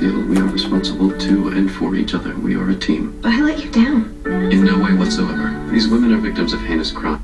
feel we are responsible to and for each other. We are a team. But I let you down. In no way whatsoever. These women are victims of heinous crime.